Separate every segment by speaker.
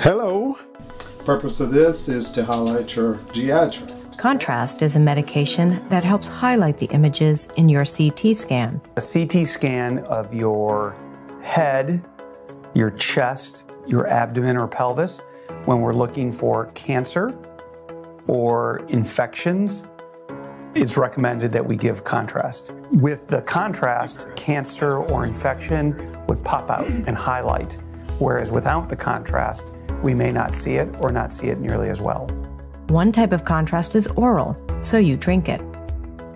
Speaker 1: Hello. Purpose of this is to highlight your GI tract.
Speaker 2: Contrast is a medication that helps highlight the images in your CT scan.
Speaker 3: A CT scan of your head, your chest, your abdomen or pelvis when we're looking for cancer or infections it's recommended that we give contrast. With the contrast, cancer or infection would pop out and highlight, whereas without the contrast, we may not see it or not see it nearly as well.
Speaker 2: One type of contrast is oral, so you drink it.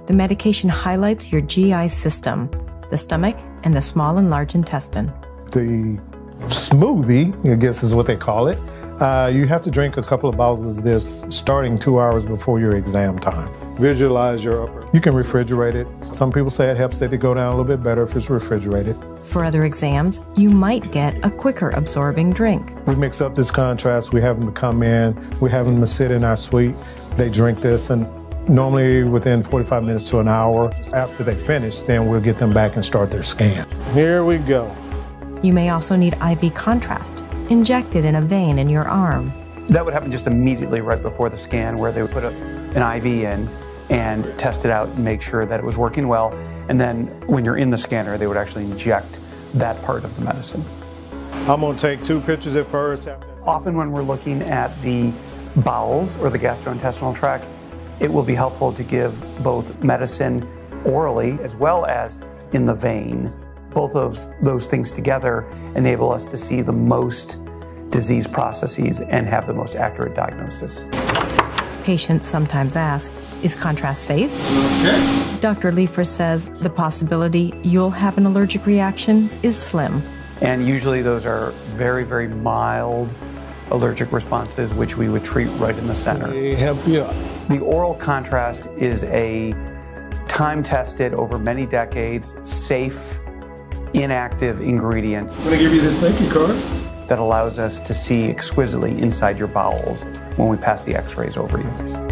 Speaker 2: The medication highlights your GI system, the stomach, and the small and large intestine.
Speaker 1: The smoothie, I guess is what they call it, uh, you have to drink a couple of bottles of this starting two hours before your exam time. Visualize your upper. You can refrigerate it. Some people say it helps it to go down a little bit better if it's refrigerated.
Speaker 2: For other exams, you might get a quicker absorbing drink.
Speaker 1: We mix up this contrast. We have them come in. We have them to sit in our suite. They drink this, and normally within 45 minutes to an hour after they finish, then we'll get them back and start their scan. Here we go.
Speaker 2: You may also need IV contrast injected in a vein in your arm.
Speaker 3: That would happen just immediately right before the scan, where they would put a, an IV in and test it out and make sure that it was working well. And then when you're in the scanner, they would actually inject that part of the medicine.
Speaker 1: I'm going to take two pictures at first.
Speaker 3: Often, when we're looking at the bowels or the gastrointestinal tract, it will be helpful to give both medicine orally as well as in the vein both of those, those things together enable us to see the most disease processes and have the most accurate diagnosis.
Speaker 2: Patients sometimes ask, is contrast safe?
Speaker 1: Okay.
Speaker 2: Dr. Leifer says the possibility you'll have an allergic reaction is slim.
Speaker 3: And usually those are very, very mild allergic responses, which we would treat right in the center.
Speaker 1: They help you.
Speaker 3: The oral contrast is a time tested over many decades, safe inactive ingredient.
Speaker 1: I'm going to give you this thank you card.
Speaker 3: That allows us to see exquisitely inside your bowels when we pass the x rays over you.